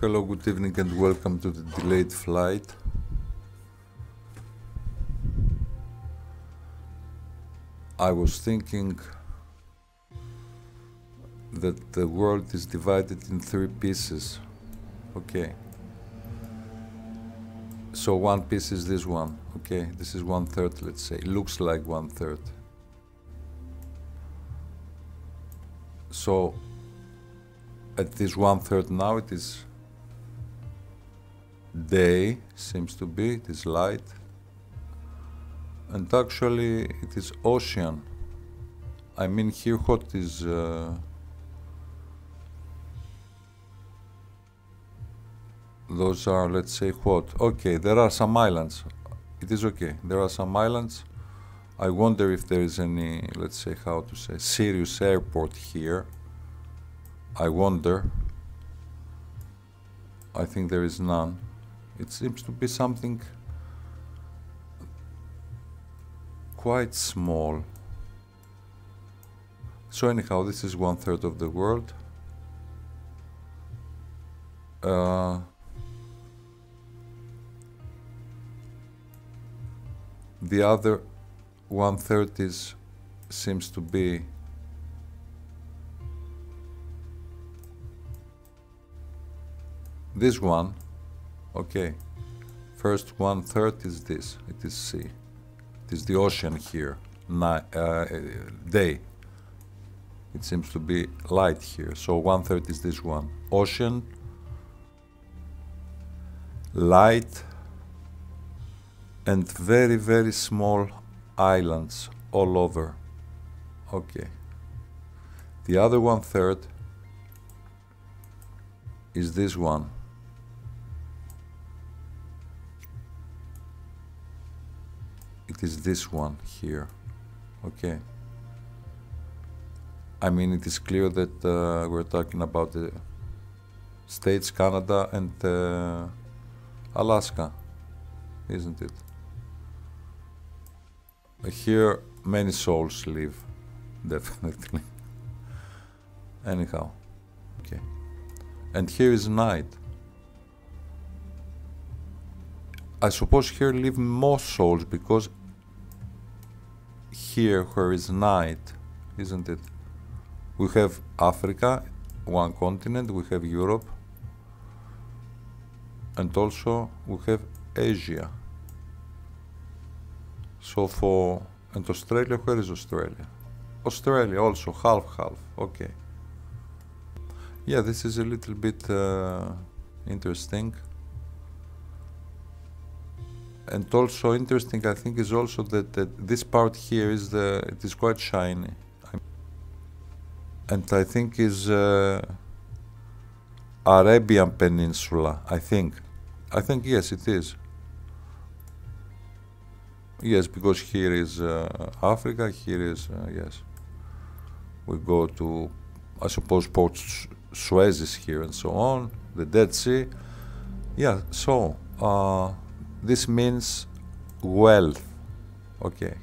Hello, good evening, and welcome to the delayed flight. I was thinking that the world is divided in three pieces. Okay. So one piece is this one. Okay, this is one third, let's say. Looks like one third. So at this one third now it is day seems to be it is light. And actually it is ocean. I mean here what is uh, those are let's say what okay there are some islands. It is okay. There are some islands. I wonder if there is any let's say how to say serious airport here. I wonder. I think there is none it seems to be something quite small. So anyhow, this is one third of the world. Uh, the other one third is seems to be this one Okay. First one third is this. It is sea. It is the ocean here. Night, uh, day. It seems to be light here. So one third is this one. Ocean, light, and very, very small islands all over. Okay. The other one third is this one. It is this one here. Okay. I mean it is clear that uh, we're talking about the States, Canada and uh, Alaska isn't it? Here many souls live definitely. Anyhow okay. And here is night. I suppose here live most souls because here where is night, isn't it? We have Africa, one continent, we have Europe, and also we have Asia. So for, and Australia, where is Australia? Australia also, half, half, okay. Yeah, this is a little bit uh, interesting and also interesting I think is also that, that this part here is the it is quite shiny. And I think is uh, Arabian Peninsula I think. I think yes it is. Yes because here is uh, Africa here is uh, yes. We go to I suppose Port Suez is here and so on the Dead Sea. Yeah so uh, this means wealth. Okay.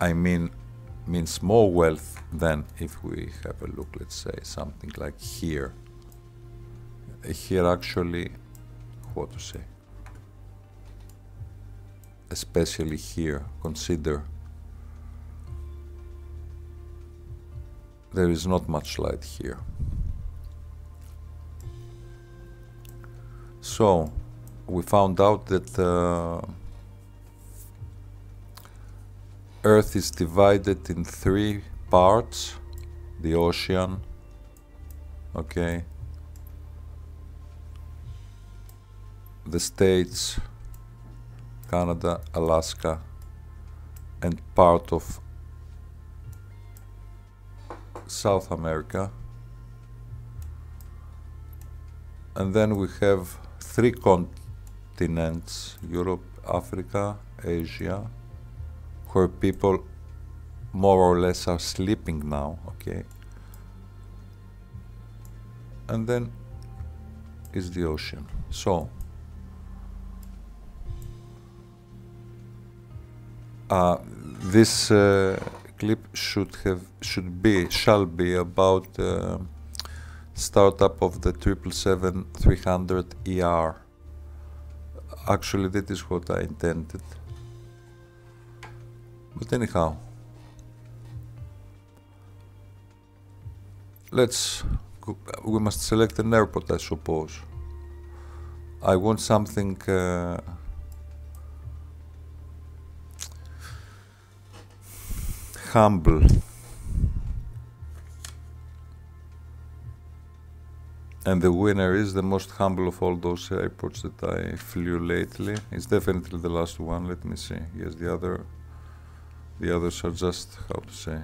I mean means more wealth than if we have a look let's say something like here. Here actually what to say? Especially here consider there is not much light here. So we found out that uh, Earth is divided in three parts the ocean, okay, the States, Canada, Alaska, and part of South America. And then we have three continents continents Europe, Africa, Asia, where people more or less are sleeping now, okay? And then is the ocean. So, uh, this uh, clip should have should be shall be about uh, startup of the 777-300 ER. Actually, that is what I intended. But anyhow, let's, we must select an airport, I suppose. I want something uh, humble. And the winner is the most humble of all those airports that I flew lately. It's definitely the last one. Let me see. Yes, the other, the others are just how to say.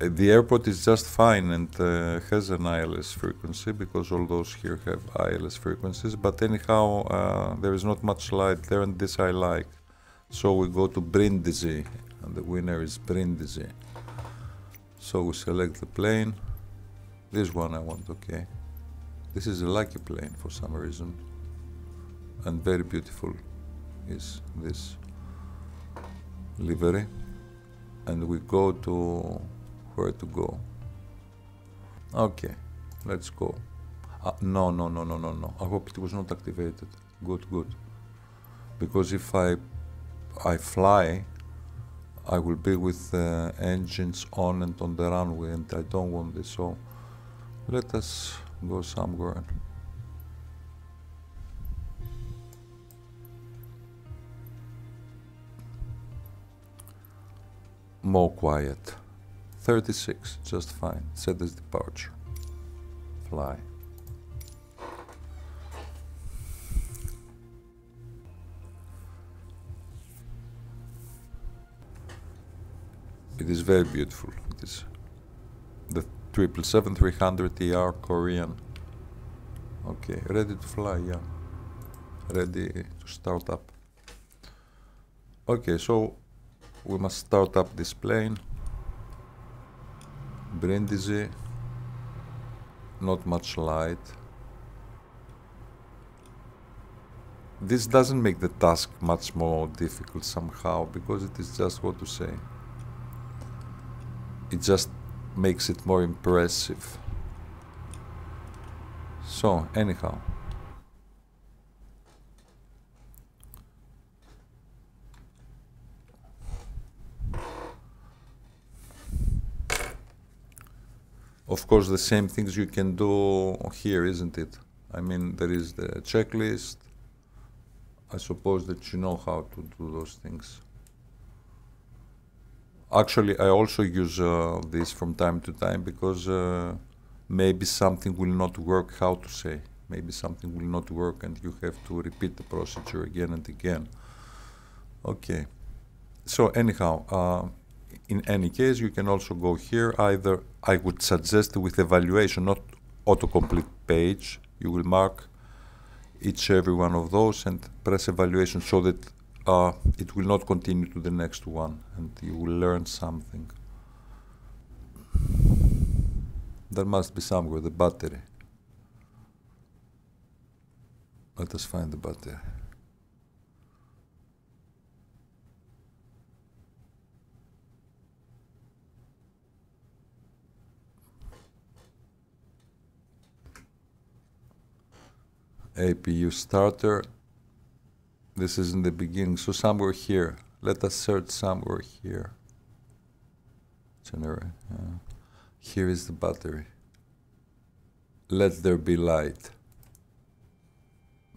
Uh, the airport is just fine and uh, has an ILS frequency because all those here have ILS frequencies. But anyhow, uh, there is not much light there, and this I like. So we go to Brindisi, and the winner is Brindisi. So we select the plane. This one I want, okay. This is a lucky plane for some reason. And very beautiful is this livery. And we go to where to go. Okay, let's go. Uh, no, no, no, no, no, no. I hope it was not activated. Good, good. Because if I I fly, I will be with the engines on and on the runway and I don't want this so let us go somewhere. More quiet. 36 just fine. Set this departure. Fly It is very beautiful. It is the 777-300 ER Korean. Okay, ready to fly, yeah. Ready to start up. Okay, so we must start up this plane. Brindisi, not much light. This doesn't make the task much more difficult somehow because it is just what to say it just makes it more impressive. So, anyhow. Of course, the same things you can do here, isn't it? I mean, there is the checklist. I suppose that you know how to do those things. Actually, I also use uh, this from time to time because uh, maybe something will not work, how to say, maybe something will not work and you have to repeat the procedure again and again. Okay, so anyhow, uh, in any case, you can also go here. Either I would suggest with evaluation, not autocomplete page, you will mark each every one of those and press evaluation so that uh, it will not continue to the next one and you will learn something. There must be somewhere the battery. Let us find the battery. APU starter this is in the beginning, so somewhere here. Let us search somewhere here. Generate. Uh, here is the battery. Let there be light.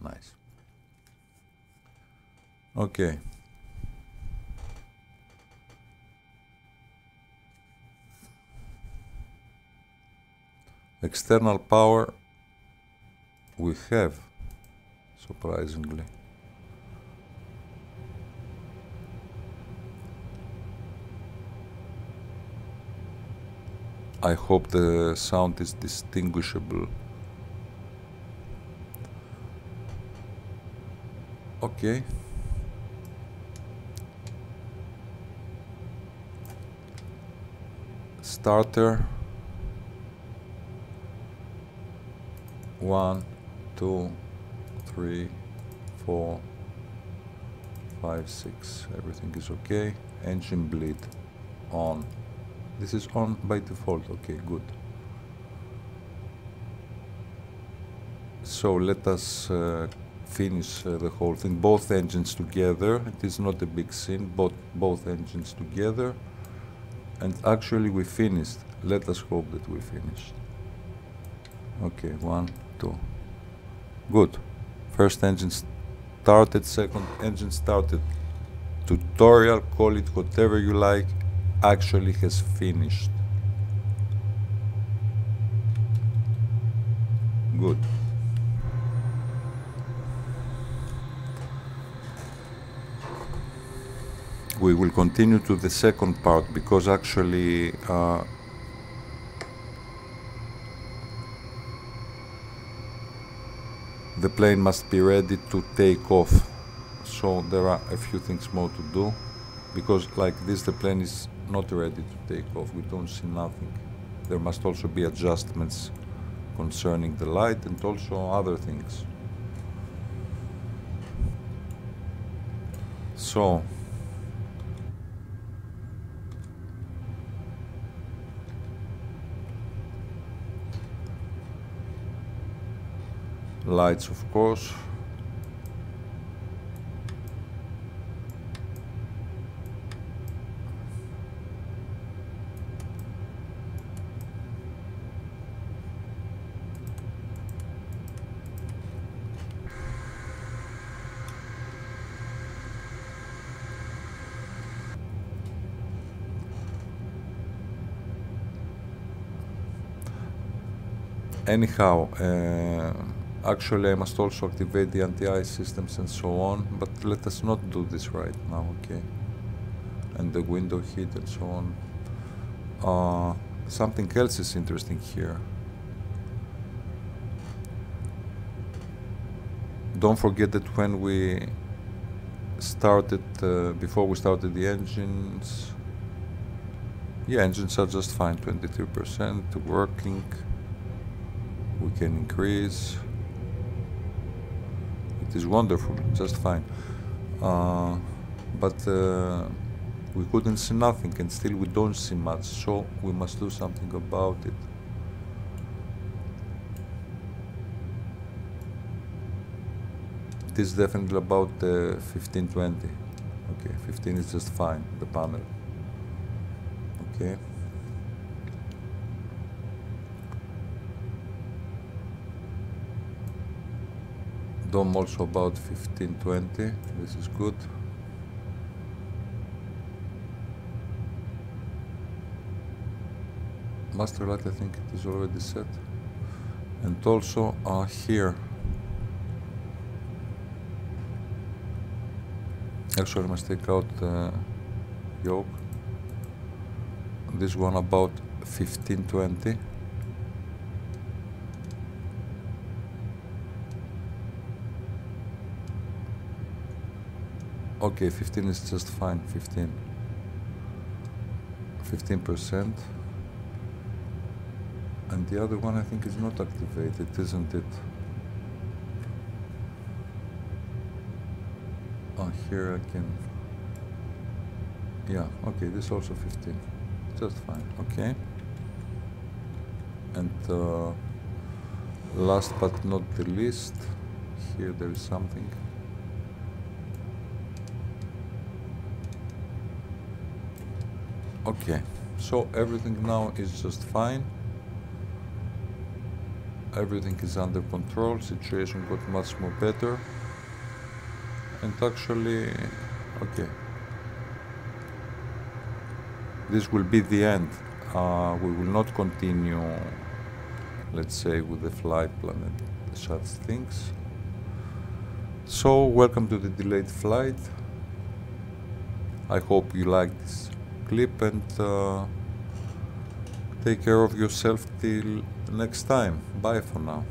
Nice. Okay. External power we have, surprisingly. I hope the sound is distinguishable. Okay. Starter. One, two, three, four, five, six. Everything is okay. Engine bleed on. This is on by default. Okay, good. So let us uh, finish uh, the whole thing. Both engines together. It is not a big scene. Both both engines together. And actually we finished. Let us hope that we finished. Okay, one, two. Good. First engine started, second engine started. Tutorial, call it whatever you like, actually has finished. Good. We will continue to the second part because actually uh, the plane must be ready to take off so there are a few things more to do because like this the plane is not ready to take off. We don't see nothing. There must also be adjustments concerning the light and also other things. So lights of course anyhow uh, actually I must also activate the anti-ice systems and so on but let us not do this right now okay? And the window heat and so on. Uh, something else is interesting here. Don't forget that when we started uh, before we started the engines yeah engines are just fine 23% working we can increase. It is wonderful just fine. Uh, but uh, we couldn't see nothing and still we don't see much so we must do something about it. It is definitely about uh, 1520 okay 15 is just fine the panel. Okay Dome also about 1520 this is good. Master light I think it is already set. And also uh, here. Actually I must take out the yoke. This one about 1520 Okay, 15 is just fine, 15. 15%. And the other one I think is not activated, isn't it? Oh, here I can... Yeah, okay, this also 15. Just fine, okay. And uh, last but not the least, here there is something. Okay so everything now is just fine. Everything is under control situation got much more better. And actually okay. This will be the end. Uh, we will not continue let's say with the flight plan and such things. So welcome to the delayed flight. I hope you like this clip and uh, take care of yourself till next time. Bye for now.